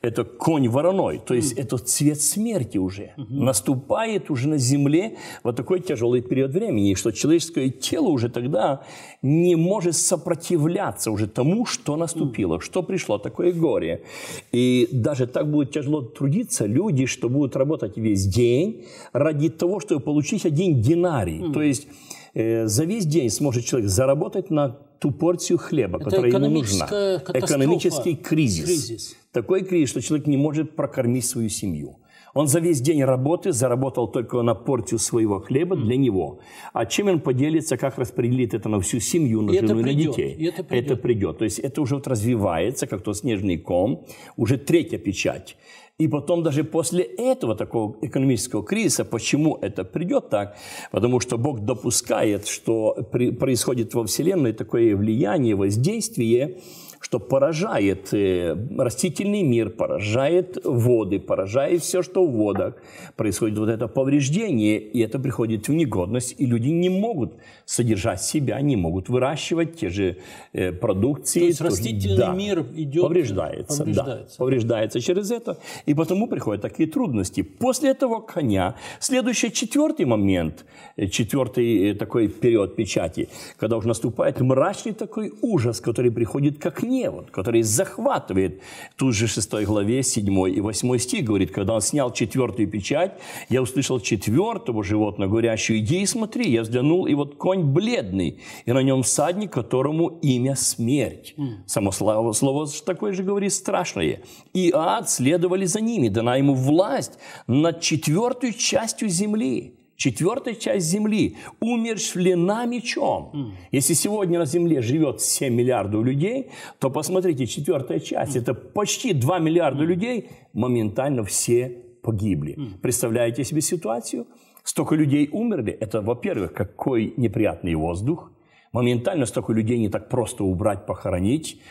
это конь вороной, то есть угу. это цвет смерти уже. Угу. Наступает уже на земле вот такой тяжелый период времени, что человеческое тело уже тогда не может сопротивляться уже тому, что наступило, угу. что пришло, такое горе. И даже так будет тяжело трудиться люди, что будут работать весь день ради того, чтобы получить один динарий. Mm. То есть э, за весь день сможет человек заработать на ту порцию хлеба, Это которая ему нужна. Экономический кризис. кризис. Такой кризис, что человек не может прокормить свою семью. Он за весь день работы заработал только на порцию своего хлеба для него. А чем он поделится, как распределит это на всю семью, на и жену и на детей? И это, придет. это придет. То есть это уже вот развивается, как то снежный ком, уже третья печать. И потом даже после этого такого экономического кризиса, почему это придет так? Потому что Бог допускает, что происходит во Вселенной такое влияние, воздействие, что поражает э, растительный мир, поражает воды, поражает все, что в водах. Происходит вот это повреждение, и это приходит в негодность, и люди не могут содержать себя, не могут выращивать те же э, продукции. То есть растительный да, мир идет... Повреждается, повреждается. Да, повреждается через это, и потому приходят такие трудности. После этого коня, следующий четвертый момент, э, четвертый такой период печати, когда уже наступает мрачный такой ужас, который приходит как невод, который захватывает. Тут же в 6 главе 7 и 8 стих говорит, когда он снял четвертую печать, я услышал четвертого животного, говорящего, иди и смотри. Я взглянул, и вот конь бледный, и на нем всадник, которому имя смерть. Само слово, слово такое же говорит страшное. И ад следовали за ними, дана ему власть над четвертой частью земли четвертая часть Земли умершлена мечом. Mm. Если сегодня на Земле живет 7 миллиардов людей, то посмотрите, четвертая часть, mm. это почти 2 миллиарда mm. людей, моментально все погибли. Mm. Представляете себе ситуацию? Столько людей умерли. Это, во-первых, какой неприятный воздух. Моментально столько людей не так просто убрать, похоронить.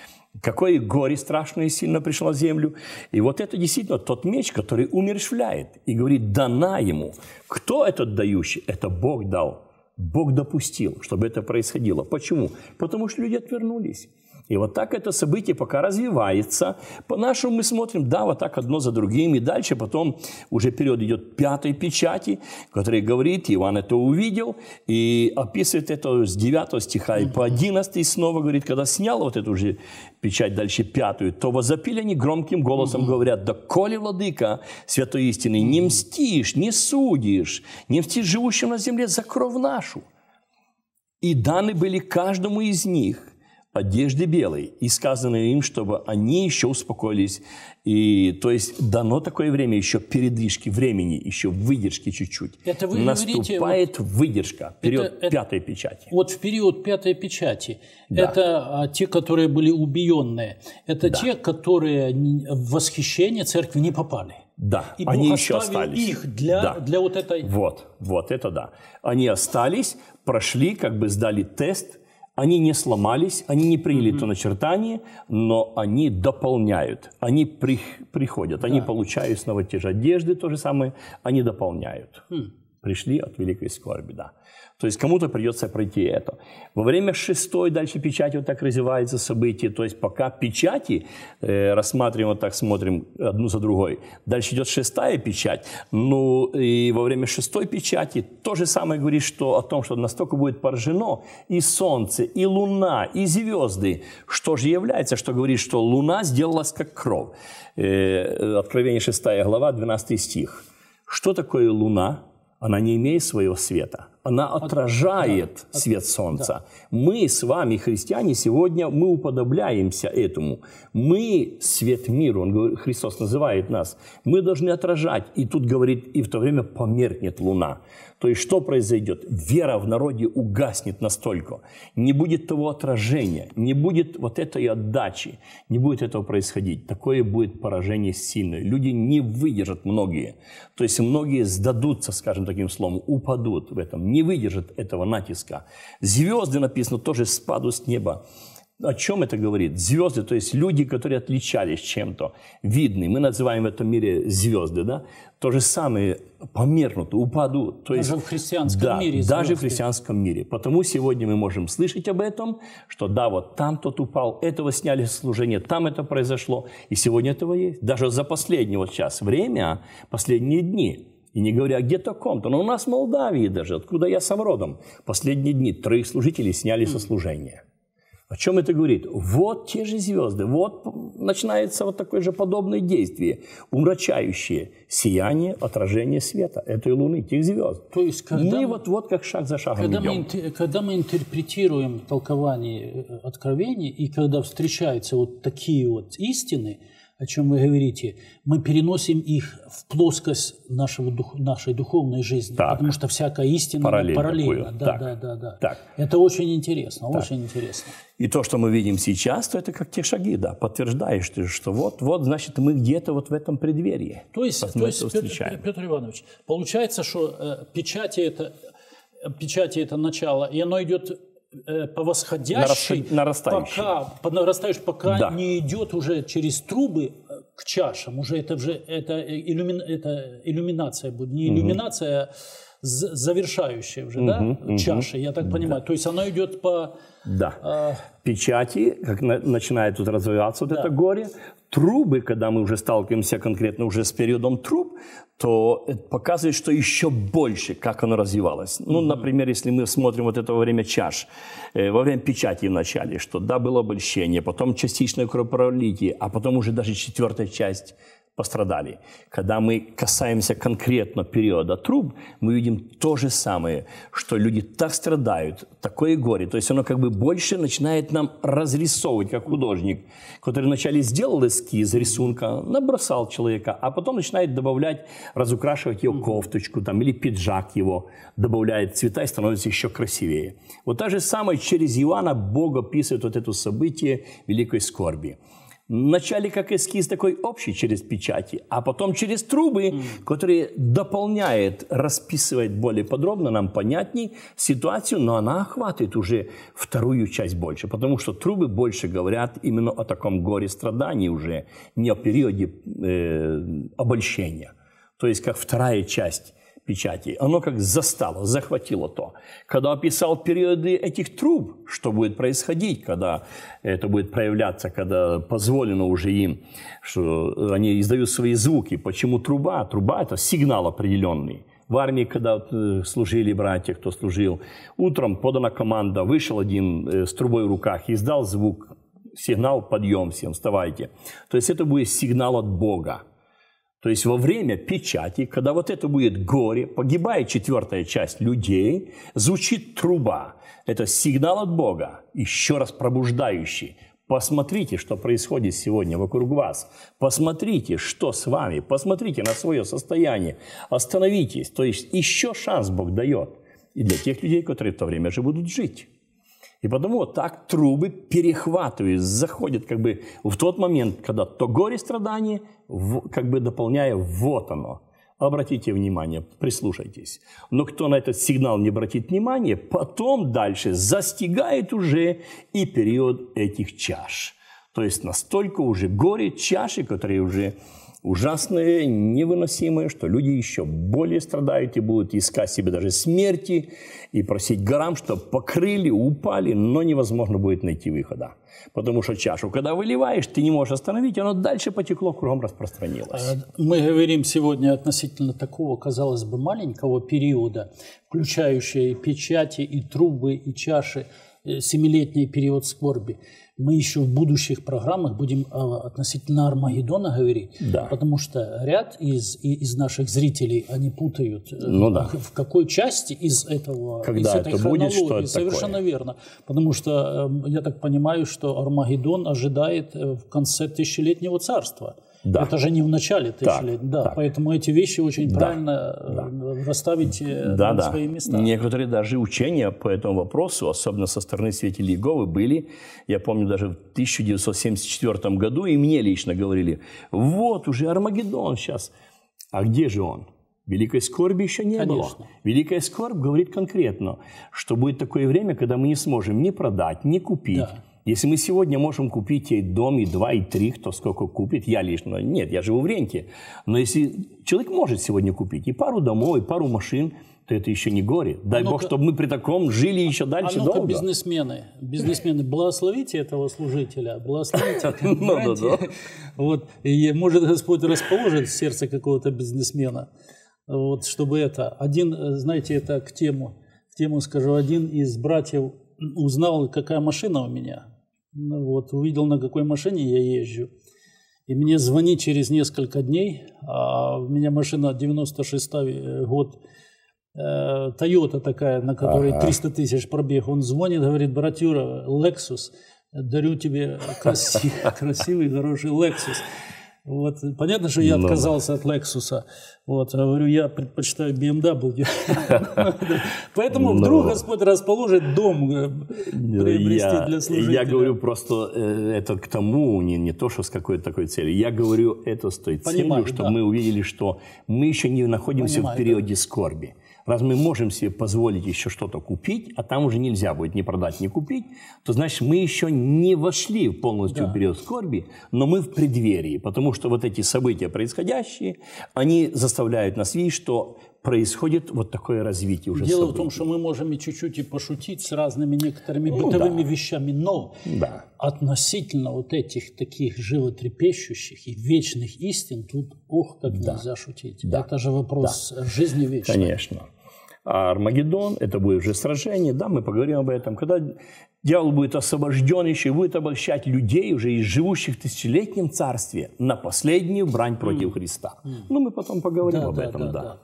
Какое горе страшное и сильно пришло на землю. И вот это действительно тот меч, который умершвляет и говорит, дана ему. Кто этот дающий? Это Бог дал. Бог допустил, чтобы это происходило. Почему? Потому что люди отвернулись. И вот так это событие пока развивается. По-нашему мы смотрим, да, вот так одно за другим. И дальше потом уже период идет пятой печати, который говорит, Иван это увидел, и описывает это с 9 стиха и по 11 и снова говорит, когда снял вот эту уже печать дальше пятую, то возопили они громким голосом, говорят, да коли, владыка, святой истины, не мстишь, не судишь, не мстишь живущим на земле за кровь нашу. И даны были каждому из них одежде белой, и сказано им, чтобы они еще успокоились. И, то есть дано такое время, еще передышки времени, еще выдержки чуть-чуть. Это вы Наступает говорите, выдержка, период это, пятой печати. Вот в период пятой печати, да. это а, те, которые были убиенные, это да. те, которые в восхищение церкви не попали. Да, и они еще остались. их для, да. для вот этой... Вот, вот это да. Они остались, прошли, как бы сдали тест – они не сломались, они не приняли mm-hmm. то начертание, но они дополняют, они при, приходят, да. они получают снова те же одежды, то же самое, они дополняют. Mm. Пришли от великой скорби, да. То есть кому-то придется пройти это. Во время шестой дальше печати вот так развивается событие. То есть пока печати э, рассматриваем, вот так смотрим одну за другой. Дальше идет шестая печать. Ну и во время шестой печати то же самое говорит, что о том, что настолько будет поражено и солнце, и луна, и звезды. Что же является, что говорит, что луна сделалась как кровь. Э, Откровение 6 глава, 12 стих. Что такое луна? Она не имеет своего света она отражает да, свет солнца. Да. Мы с вами, христиане, сегодня мы уподобляемся этому. Мы свет миру, он, говорит, Христос называет нас. Мы должны отражать. И тут говорит, и в то время померкнет луна. То есть что произойдет? Вера в народе угаснет настолько. Не будет того отражения, не будет вот этой отдачи, не будет этого происходить. Такое будет поражение сильное. Люди не выдержат многие. То есть многие сдадутся, скажем таким словом, упадут в этом не выдержит этого натиска. Звезды, написано, тоже спадут с неба. О чем это говорит? Звезды, то есть люди, которые отличались чем-то, видны. Мы называем в этом мире звезды, да? То же самое померкнут, упадут. То даже есть, в христианском да, мире. Звезды. Даже в христианском мире. Потому сегодня мы можем слышать об этом, что да, вот там тот упал, этого сняли служение, там это произошло. И сегодня этого есть. Даже за последнее вот сейчас время, последние дни, и не говоря где-то ком-то. Но у нас в Молдавии даже, откуда я сам родом, последние дни троих служителей сняли со служения. О чем это говорит? Вот те же звезды, вот начинается вот такое же подобное действие, умрачающее сияние, отражение света этой луны, тех звезд. То есть, когда мы вот-вот как шаг за шагом когда идем. Мы, когда мы интерпретируем толкование э, откровений, и когда встречаются вот такие вот истины – о чем вы говорите, мы переносим их в плоскость нашего, дух, нашей духовной жизни, так. потому что всякая истина параллельно. параллельно. Да, так. да, да, да. Так. Это очень интересно, так. очень интересно. И то, что мы видим сейчас, то это как те шаги, да, подтверждаешь ты, что вот, вот, значит, мы где-то вот в этом преддверии. То есть, то есть Петр, Петр Иванович, получается, что э, печати это печати это начало, и оно идет по восходящей, нарастающей. пока, по нарастающей, пока да. не идет уже через трубы э, к чашам, уже это уже это, иллюмин, это иллюминация будет, не иллюминация, угу. Завершающая уже, угу, да, угу. чаша, я так понимаю. Да. То есть она идет по... Да. Э, Печати, как на, начинает тут развиваться вот да. это горе, трубы, когда мы уже сталкиваемся конкретно уже с периодом труб, то это показывает, что еще больше, как оно развивалось. Ну, например, если мы смотрим вот это во время чаш, э, во время печати в начале, что да, было обольщение, потом частичное кровопролитие, а потом уже даже четвертая часть пострадали. Когда мы касаемся конкретно периода труб, мы видим то же самое, что люди так страдают, такое горе. То есть оно как бы больше начинает нам разрисовывать, как художник, который вначале сделал эскиз рисунка, набросал человека, а потом начинает добавлять, разукрашивать его кофточку там, или пиджак его, добавляет цвета и становится еще красивее. Вот та же самое через Иоанна Бог описывает вот это событие великой скорби. Вначале как эскиз такой общий через печати, а потом через трубы, mm. которые дополняет, расписывает более подробно, нам понятней ситуацию, но она охватывает уже вторую часть больше, потому что трубы больше говорят именно о таком горе страдании уже, не о периоде э, обольщения. То есть как вторая часть печати, оно как застало, захватило то. Когда описал периоды этих труб, что будет происходить, когда это будет проявляться, когда позволено уже им, что они издают свои звуки. Почему труба? Труба – это сигнал определенный. В армии, когда э, служили братья, кто служил, утром подана команда, вышел один э, с трубой в руках, издал звук, сигнал «подъем всем, вставайте». То есть это будет сигнал от Бога. То есть во время печати, когда вот это будет горе, погибает четвертая часть людей, звучит труба. Это сигнал от Бога, еще раз пробуждающий. Посмотрите, что происходит сегодня вокруг вас. Посмотрите, что с вами. Посмотрите на свое состояние. Остановитесь. То есть еще шанс Бог дает. И для тех людей, которые в то время же будут жить. И потому вот так трубы перехватывают, заходят как бы в тот момент, когда то горе страдание, как бы дополняя вот оно. Обратите внимание, прислушайтесь. Но кто на этот сигнал не обратит внимания, потом дальше застигает уже и период этих чаш. То есть настолько уже горе чаши, которые уже ужасное, невыносимое, что люди еще более страдают и будут искать себе даже смерти и просить горам, чтобы покрыли, упали, но невозможно будет найти выхода. Потому что чашу, когда выливаешь, ты не можешь остановить, оно дальше потекло, кругом распространилось. А, мы говорим сегодня относительно такого, казалось бы, маленького периода, включающего и печати, и трубы, и чаши, э, семилетний период скорби – мы еще в будущих программах будем а, относительно Армагеддона говорить, да. потому что ряд из, из наших зрителей, они путают, э, ну, да. в какой части из этого, Когда из этой это будет, что это Совершенно такое? верно. Потому что эм, я так понимаю, что Армагеддон ожидает э, в конце тысячелетнего царства. Да. Это же не в начале тысячелетия. Да, так. поэтому эти вещи очень да. правильно да. Э, расставить да, на да. свои места. Некоторые даже учения по этому вопросу, особенно со стороны святителей Иеговы, были, я помню, даже в 1974 году, и мне лично говорили, вот уже Армагеддон сейчас. А где же он? Великой скорби еще не Конечно. было. Великая скорбь говорит конкретно, что будет такое время, когда мы не сможем ни продать, ни купить. Да если мы сегодня можем купить и дом, и два, и три, кто сколько купит, я лично, нет, я живу в ренте. Но если человек может сегодня купить и пару домов, и пару машин, то это еще не горе. Дай а Бог, чтобы мы при таком жили еще дальше а долго. бизнесмены, бизнесмены, благословите этого служителя, благословите. (laughs) Ну да, да. Вот, и может Господь расположит сердце какого-то бизнесмена, вот, чтобы это, один, знаете, это к тему, к тему скажу, один из братьев узнал, какая машина у меня, ну, вот, увидел, на какой машине я езжу. И мне звонит через несколько дней, а у меня машина 96 э, год, э, Toyota такая, на которой ага. 300 тысяч пробег. Он звонит, говорит, братюра, Lexus, дарю тебе красивый, (laughs) красивый хороший Lexus. Вот. Понятно, что я отказался от Lexus. Вот. Говорю, я предпочитаю BMW. (laughs) Поэтому вдруг Господь расположит дом э, приобрести для служителя. Я говорю просто э, это к тому, не, не то, что с какой-то такой целью. Я говорю это с той целью, чтобы мы увидели, что мы еще не находимся в периоде скорби. Раз мы можем себе позволить еще что-то купить, а там уже нельзя будет ни продать, ни купить, то значит мы еще не вошли полностью да. в период скорби, но мы в преддверии, потому что вот эти события происходящие, они заставляют нас видеть, что происходит вот такое развитие уже Дело событий. в том, что мы можем и чуть-чуть и пошутить с разными некоторыми ну, бытовыми да. вещами, но да. относительно вот этих таких животрепещущих и вечных истин тут, ох, как да. нельзя шутить. Да. Это же вопрос да. жизни вечной. Конечно. А Армагеддон, это будет уже сражение, да, мы поговорим об этом. Когда дьявол будет освобожден еще и будет обольщать людей уже из живущих в тысячелетнем царстве на последнюю брань против mm. Христа. Mm. Ну, мы потом поговорим да, об да, этом, да. да. да.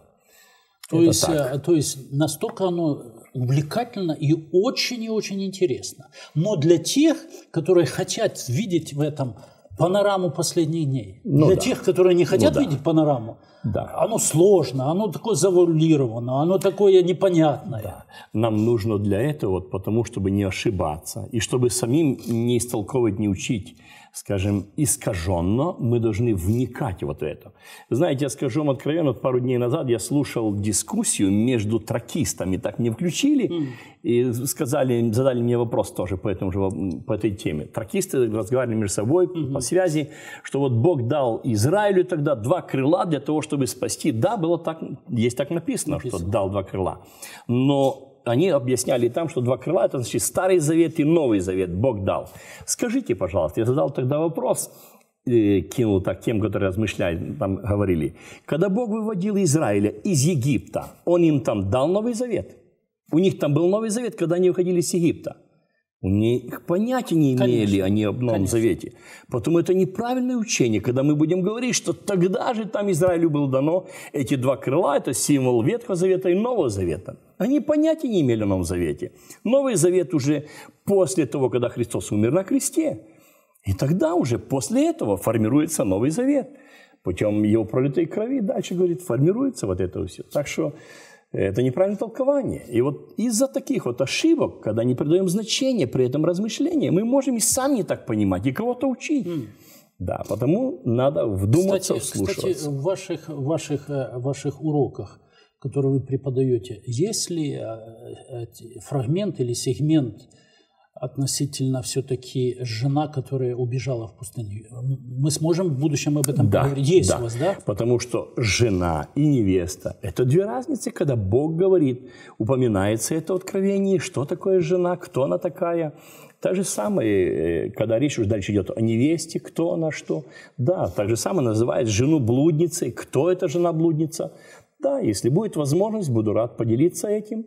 То есть, так. Э, то есть настолько оно увлекательно и очень и очень интересно. Но для тех, которые хотят видеть в этом панораму последних дней, ну, для да. тех, которые не хотят ну, да. видеть панораму, да. Оно сложно, оно такое завуалировано, оно такое непонятное. Да. Нам нужно для этого, вот, потому чтобы не ошибаться, и чтобы самим не истолковывать, не учить скажем, искаженно, мы должны вникать вот в это. Знаете, я скажу вам откровенно, вот пару дней назад я слушал дискуссию между тракистами, так мне включили mm. и сказали, задали мне вопрос тоже по, этому же, по этой теме. Тракисты разговаривали между собой mm-hmm. по связи, что вот Бог дал Израилю тогда два крыла для того, чтобы спасти. Да, было так, есть так написано, написано. что дал два крыла. Но они объясняли там, что два крыла – это значит Старый Завет и Новый Завет Бог дал. Скажите, пожалуйста, я задал тогда вопрос, э, кинул так тем, которые размышляли, там говорили. Когда Бог выводил Израиля из Египта, Он им там дал Новый Завет. У них там был Новый Завет, когда они уходили из Египта. У них понятия не имели Конечно. они об Новом Конечно. Завете. Поэтому это неправильное учение, когда мы будем говорить, что тогда же там Израилю было дано эти два крыла, это символ Ветхого Завета и Нового Завета. Они понятия не имели о Новом Завете. Новый Завет уже после того, когда Христос умер на кресте. И тогда уже после этого формируется Новый Завет. Путем его пролитой крови дальше, говорит, формируется вот это все. Так что это неправильное толкование. И вот из-за таких вот ошибок, когда не придаем значения при этом размышления, мы можем и сами не так понимать, и кого-то учить. Mm. Да, потому надо вдуматься, кстати, вслушиваться. Кстати, в ваших, ваших, э, ваших уроках, которые вы преподаете, есть ли э, фрагмент или сегмент относительно все-таки жена, которая убежала в пустыню. Мы сможем в будущем об этом да, поговорить. Есть да, у вас, да? Потому что жена и невеста – это две разницы, когда Бог говорит, упоминается это в откровении, что такое жена, кто она такая. Так же самое, э, когда речь уже дальше идет о невесте, кто она, что. Да, так же самое называет жену блудницей, кто эта жена блудница. Да, если будет возможность, буду рад поделиться этим.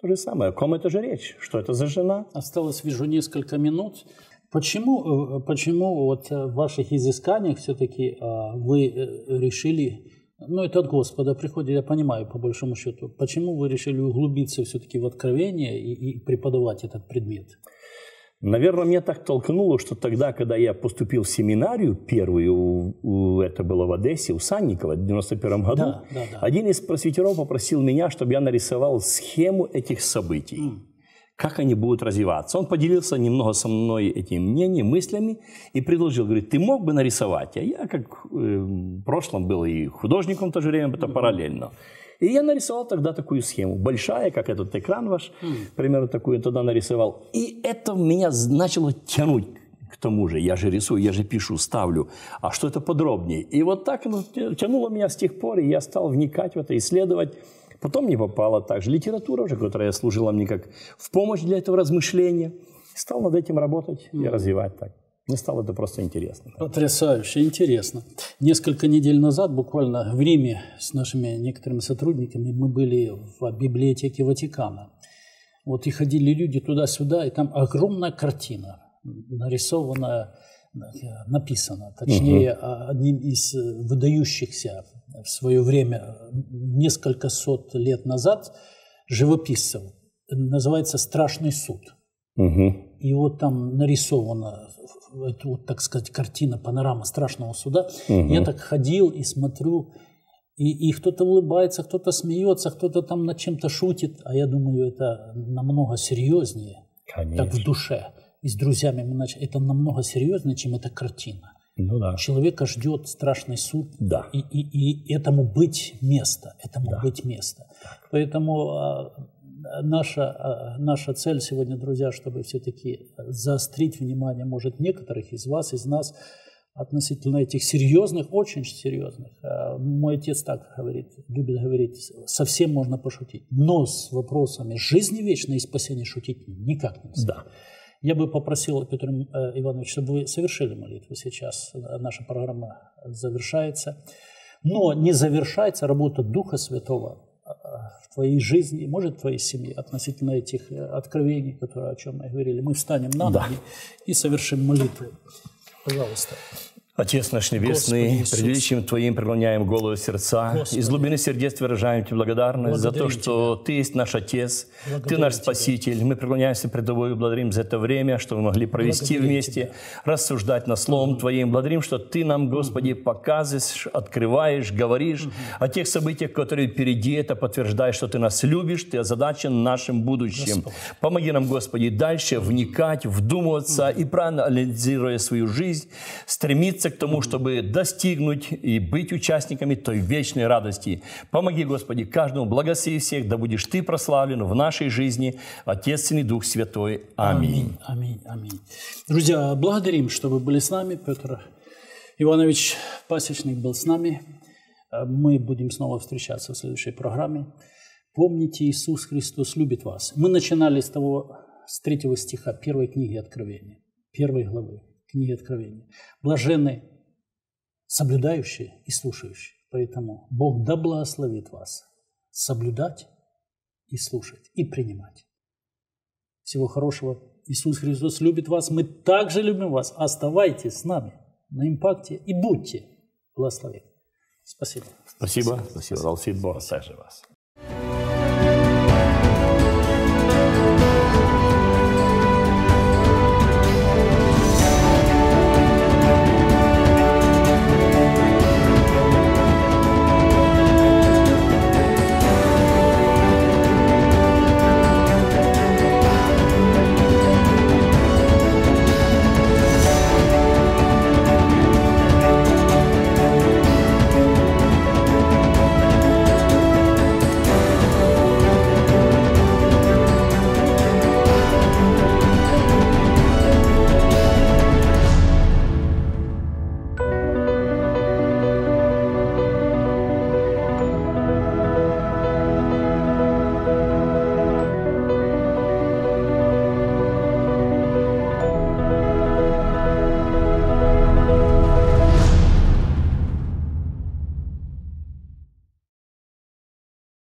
То же самое. О ком это же речь? Что это за жена? Осталось, вижу, несколько минут. Почему, э, почему вот в ваших изысканиях все-таки а, вы э, решили, ну это от Господа приходит, я понимаю по большому счету, почему вы решили углубиться все-таки в откровение и, и преподавать этот предмет? Наверное, меня так толкнуло, что тогда, когда я поступил в семинарию первую, у, у, это было в Одессе, у Санникова в 91 году, да, да, да. один из просветеров попросил меня, чтобы я нарисовал схему этих событий. Mm. Как они будут развиваться. Он поделился немного со мной этим мнением, мыслями и предложил, говорит, ты мог бы нарисовать? А я, как э, в прошлом был и художником в то же время, это mm-hmm. параллельно. И я нарисовал тогда такую схему, большая, как этот экран ваш, mm. примерно такую тогда нарисовал. И это меня начало тянуть к тому же. Я же рисую, я же пишу, ставлю. А что это подробнее? И вот так оно тянуло меня с тех пор, и я стал вникать в это, исследовать. Потом мне попала также литература уже, которая служила мне как в помощь для этого размышления. Стал над этим работать mm. и развивать так. Мне стало это просто интересно. Потрясающе, интересно. Несколько недель назад, буквально в Риме, с нашими некоторыми сотрудниками, мы были в библиотеке Ватикана. Вот и ходили люди туда-сюда, и там огромная картина, нарисованная, написана, точнее, угу. одним из выдающихся в свое время, несколько сот лет назад, живописцев. Называется «Страшный суд». Угу. И вот там нарисована, это вот, так сказать, картина, панорама страшного суда. Угу. Я так ходил и смотрю, и, и кто-то улыбается, кто-то смеется, кто-то там над чем-то шутит, а я думаю, это намного серьезнее, Конечно. так в душе. И с друзьями мы начали, это намного серьезнее, чем эта картина. Ну, да. Человека ждет страшный суд, да. и, и, и этому быть место, этому да. быть место. Так. Поэтому а, наша, а, наша цель сегодня, друзья, чтобы все-таки заострить внимание, может, некоторых из вас, из нас, относительно этих серьезных, очень серьезных. А, мой отец так говорит, любит говорить, совсем можно пошутить, но с вопросами жизни вечной и спасения шутить никак нельзя. Да. Я бы попросил, Петр э, Иванович, чтобы вы совершили молитву сейчас. Наша программа завершается. Но не завершается работа Духа Святого твоей жизни, может, в твоей семье относительно этих э, откровений, которые, о чем мы говорили. Мы встанем на ноги да. и совершим молитву. Пожалуйста. Отец наш Небесный, пред величием Твоим преклоняем голову сердца. Господи. Из глубины сердец выражаем Тебе благодарность за то, что тебя. Ты есть наш Отец, Ты наш Спаситель. Тебя. Мы преклоняемся пред Тобой и благодарим за это время, что мы могли провести вместе, тебя. рассуждать над Словом Твоим. Благодарим, что Ты нам, Господи, показываешь, открываешь, говоришь о тех событиях, которые впереди. Это подтверждаешь, что Ты нас любишь, Ты озадачен нашим будущим. Господь. Помоги нам, Господи, дальше вникать, вдумываться и проанализируя свою жизнь, стремиться стремиться к тому, чтобы достигнуть и быть участниками той вечной радости. Помоги, Господи, каждому благослови всех, да будешь Ты прославлен в нашей жизни, Отец, и Дух Святой. Аминь. Аминь, аминь. Друзья, благодарим, что вы были с нами. Петр Иванович Пасечник был с нами. Мы будем снова встречаться в следующей программе. Помните, Иисус Христос любит вас. Мы начинали с того, с третьего стиха первой книги Откровения, первой главы книги Откровения. Блаженны соблюдающие и слушающие. Поэтому Бог да благословит вас соблюдать и слушать, и принимать. Всего хорошего. Иисус Христос любит вас, мы также любим вас. Оставайтесь с нами на импакте и будьте благословены. Спасибо. Спасибо. Спасибо. Спасибо. Спасибо. Спасибо.